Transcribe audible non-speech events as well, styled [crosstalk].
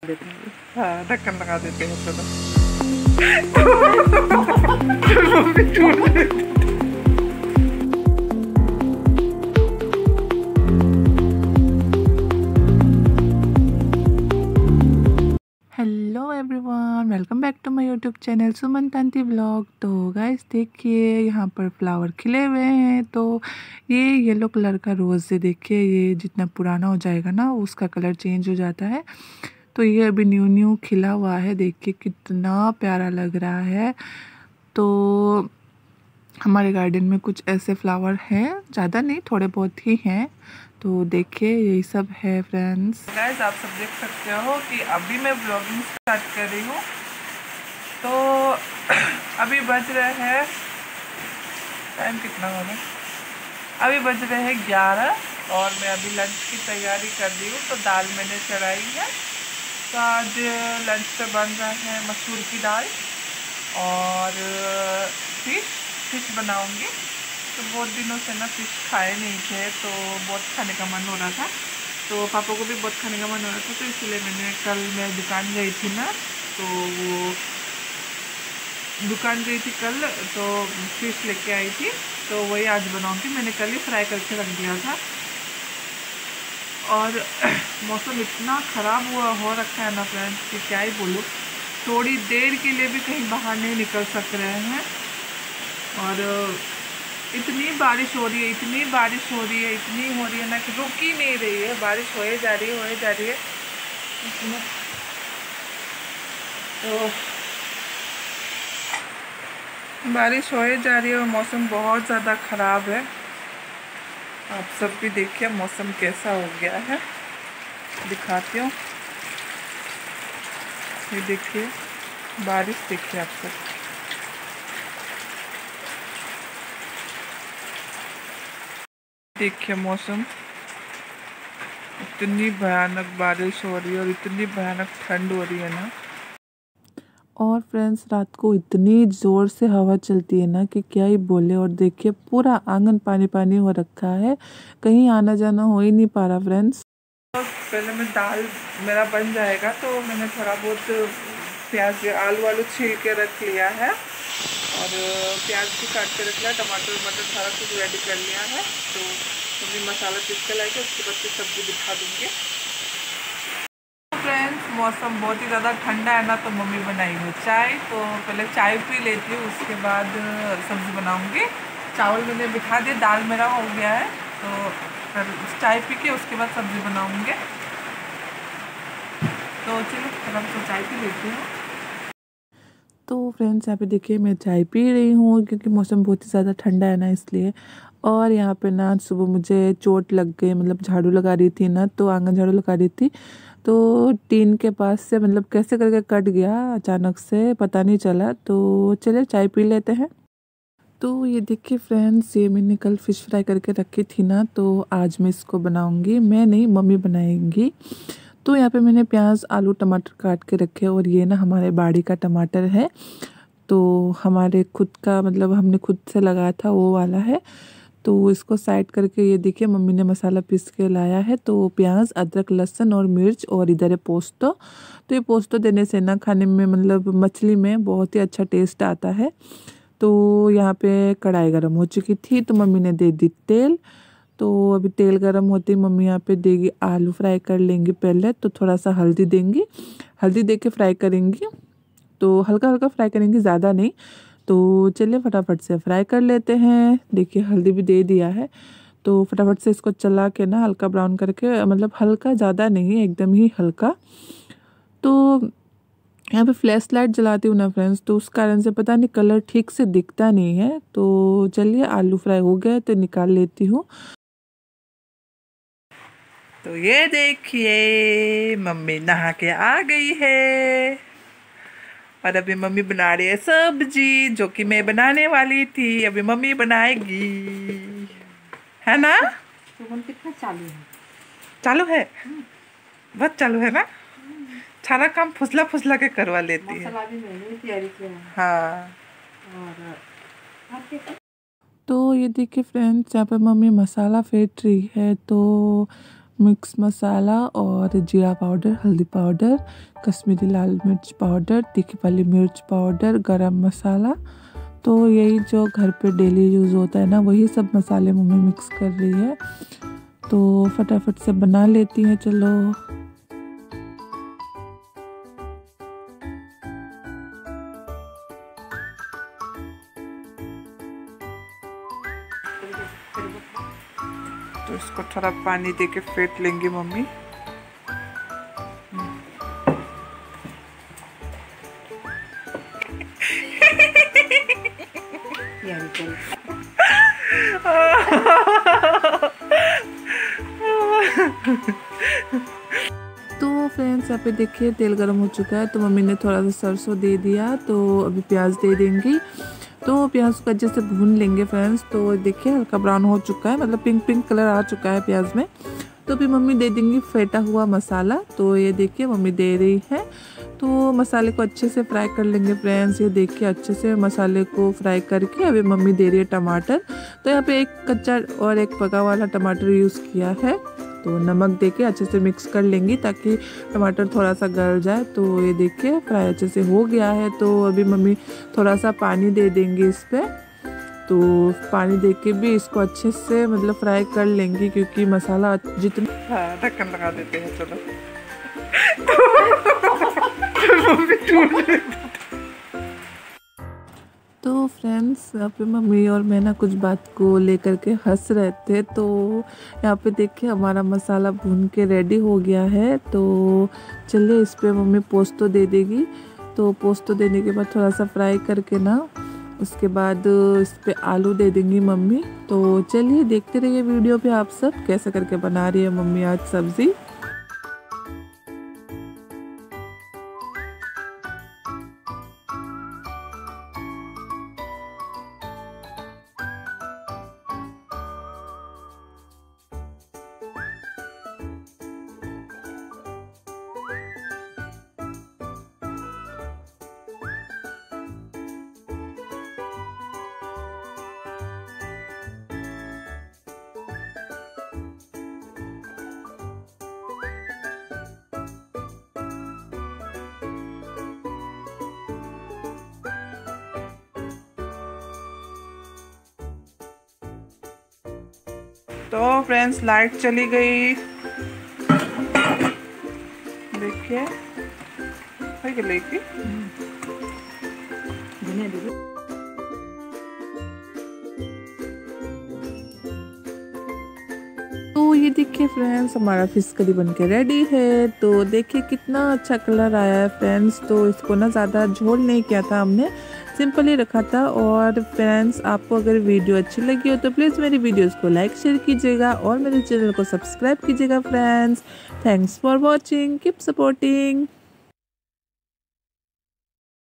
हाँ ढक्कन लगा देते हैं चलो। Hello everyone welcome back to my YouTube channel Suman Tanti blog तो गाइस देखिए, यहाँ पर फ्लावर खिले हुए हैं। तो ये येलो कलर का रोज़ देखिए, ये जितना पुराना हो जाएगा ना, उसका कलर चेंज हो जाता है। तो ये अभी न्यू न्यू खिला हुआ है, देखिए कितना प्यारा लग रहा है। तो हमारे गार्डन में कुछ ऐसे फ्लावर हैं, ज़्यादा नहीं, थोड़े बहुत ही हैं। तो देखिए, यही सब है फ्रेंड्स। गाइस आप सब देख सकते हो कि अभी मैं ब्लॉगिंग स्टार्ट कर रही हूँ। तो [clears throat] अभी बज रहे हैं टाइम कितना हो गया? अभी बज रहे हैं ग्यारह और मैं अभी लंच की तैयारी कर रही हूँ तो दाल मैंने चढ़ाई है। तो आज लंच पे बन रहा है मसूर की दाल और फ़िश फ़िश बनाऊँगी। तो बहुत दिनों से ना फ़िश खाए नहीं थे तो बहुत खाने का मन हो रहा था। तो पापा को भी बहुत खाने का मन हो रहा था तो इसलिए मैंने कल मैं दुकान गई थी ना तो वो दुकान गई थी कल तो फ़िश लेके आई थी। तो वही आज बनाऊँगी। मैंने कल ही फ्राई करके रख दिया था। और मौसम इतना ख़राब हुआ, हो रखा है ना फ्रेंड्स कि क्या ही बोलूँ। थोड़ी देर के लिए भी कहीं बाहर नहीं निकल सक रहे हैं। और, इतनी बारिश हो रही है, इतनी बारिश हो रही है, इतनी हो रही है ना कि रुक ही नहीं रही है। बारिश हो जा रही है हो जा रही है। तो बारिश हो जा रही है और मौसम बहुत ज़्यादा ख़राब है। आप सब भी देखिए, मौसम कैसा हो गया है। दिखाती हूँ। ये देखिए, बारिश देखिए आप सब। देखिए मौसम। इतनी भयानक बारिश हो रही है और इतनी भयानक ठंड हो रही है ना। और फ्रेंड्स, रात को इतनी ज़ोर से हवा चलती है ना कि क्या ही बोले। और देखिए, पूरा आँगन पानी पानी हो रखा है। कहीं आना जाना हो ही नहीं पा रहा, फ्रेंड्स। पहले मैं दाल मेरा बन जाएगा तो मैंने थोड़ा बहुत प्याज आलू आलू छील के रख लिया है। और प्याज भी काट के रख लिया, टमाटर वमाटर सारा कुछ रेडी कर लिया है। तो मम्मी मसाला पीस के लाएगी, उसके बाद सब्ज़ी दिखा दूँगी। मौसम बहुत ही ज़्यादा ठंडा है ना तो मम्मी बनाई हुई चाय। तो पहले चाय पी लेती हूँ, उसके बाद सब्ज़ी बनाऊँगी। चावल मैंने बिठा दिए, दाल मेरा हो गया है तो फिर चाय पी के उसके बाद सब्ज़ी बनाऊँगी। तो चलो फटाफट से चाय पी लेती हूँ। तो फ्रेंड्स, यहाँ पे देखिए, मैं चाय पी रही हूँ, क्योंकि मौसम बहुत ही ज़्यादा ठंडा है ना, इसलिए। और यहाँ पे ना, सुबह मुझे चोट लग गई मतलब झाड़ू लगा रही थी ना तो आँगन झाड़ू लगा रही थी। तो टीन के पास से मतलब कैसे करके कट गया अचानक से, पता नहीं चला। तो चलिए चाय पी लेते हैं। तो ये देखिए फ्रेंड्स, ये मैंने कल फ़िश फ्राई करके रखी थी ना तो आज मैं इसको बनाऊँगी। मैं नहीं, मम्मी बनाएँगी। तो यहाँ पे मैंने प्याज, आलू, टमाटर काट के रखे और ये ना हमारे बाड़ी का टमाटर है। तो हमारे खुद का मतलब हमने खुद से लगाया था, वो वाला है। तो इसको साइड करके ये देखिए, मम्मी ने मसाला पीस के लाया है तो प्याज, अदरक, लहसुन और मिर्च और इधर है पोस्तो। तो ये पोस्तो देने से ना खाने में मतलब मछली में बहुत ही अच्छा टेस्ट आता है। तो यहाँ पे कढ़ाई गर्म हो चुकी थी तो मम्मी ने दे दी तेल। तो अभी तेल गर्म होते ही मम्मी यहाँ पे देगी आलू फ्राई कर लेंगी पहले तो थोड़ा सा हल्दी देंगी। हल्दी दे के फ्राई करेंगी तो हल्का हल्का फ्राई करेंगी, ज़्यादा नहीं। तो चलिए फटाफट से फ्राई कर लेते हैं। देखिए, हल्दी भी दे दिया है। तो फटाफट से इसको चला के ना हल्का ब्राउन करके मतलब हल्का ज़्यादा नहीं, एकदम ही हल्का। तो यहाँ पे फ्लैश लाइट जलाती हूँ ना फ्रेंड्स तो उस कारण से पता नहीं कलर ठीक से दिखता नहीं है। तो चलिए, आलू फ्राई हो गया तो निकाल लेती हूँ। तो ये देखिए, मम्मी नहा के आ गई है। और अभी मम्मी बना रही है सब्ज़ी जो कि मैं बनाने वाली थी। अभी मम्मी बनाएगी। है ना? कितना चालू है? चालू है? बहुत चालू है ना? सारा काम फुसला फुसला के करवा लेती है। हाँ। तो ये देखिए फ्रेंड्स यहाँ पे मम्मी मसाला फेंट रही है तो मिक्स मसाला और जीरा पाउडर, हल्दी पाउडर, कश्मीरी लाल मिर्च पाउडर, तीखी वाली मिर्च पाउडर, गरम मसाला। तो यही जो घर पे डेली यूज़ होता है ना, वही सब मसाले मम्मी मिक्स कर रही है। तो फटाफट से बना लेती हैं, चलो। थोड़ा पानी दे के फेंट लेंगे मम्मी। [laughs] तो फ्रेंड्स, यहाँ पे देखिए तेल गर्म हो चुका है तो मम्मी ने थोड़ा सा सरसों दे दिया तो अभी प्याज दे देंगी। तो प्याज को अच्छे से भून लेंगे फ्रेंड्स तो देखिए, हल्का ब्राउन हो चुका है मतलब पिंक पिंक कलर आ चुका है प्याज में। तो अभी मम्मी दे देंगी फेटा हुआ मसाला। तो ये देखिए, मम्मी दे रही है। तो मसाले को अच्छे से फ्राई कर लेंगे फ्रेंड्स ये देखिए, अच्छे से मसाले को फ्राई करके अभी मम्मी दे रही है टमाटर। तो यहाँ पे एक कच्चा और एक पका वाला टमाटर यूज़ किया है। तो नमक दे के अच्छे से मिक्स कर लेंगी ताकि टमाटर थोड़ा सा गल जाए। तो ये देखिए फ्राई अच्छे से हो गया है। तो अभी मम्मी थोड़ा सा पानी दे देंगे इस पर तो पानी दे के भी इसको अच्छे से मतलब फ्राई कर लेंगी क्योंकि मसाला जितना हाँ ढक्कन लगा देते हैं चलो। तो, तो, तो, तो, तो, तो, तो फ्रेंड्स यहाँ पे मम्मी और मैं ना कुछ बात को लेकर के हंस रहे थे तो यहाँ पे देखिए हमारा मसाला भून के रेडी हो गया है तो चलिए इस पर मम्मी पोस्तो दे देगी। तो पोस्तो देने के बाद थोड़ा सा फ्राई करके ना, उसके बाद इस पर आलू दे देंगी मम्मी। तो चलिए देखते रहिए वीडियो पे आप सब कैसे करके बना रही है मम्मी आज सब्ज़ी। तो फ्रेंड्स लाइट चली गई। देखिए। लेके। ये देखिए फ्रेंड्स हमारा फ़िश करी बन के रेडी है तो देखिए कितना अच्छा कलर आया है फ्रेंड्स तो इसको ना ज़्यादा झोल नहीं किया था हमने सिंपली रखा था और फ्रेंड्स आपको अगर वीडियो अच्छी लगी हो तो प्लीज़ मेरी वीडियोस को लाइक शेयर कीजिएगा और मेरे चैनल को सब्सक्राइब कीजिएगा friends thanks for watching keep supporting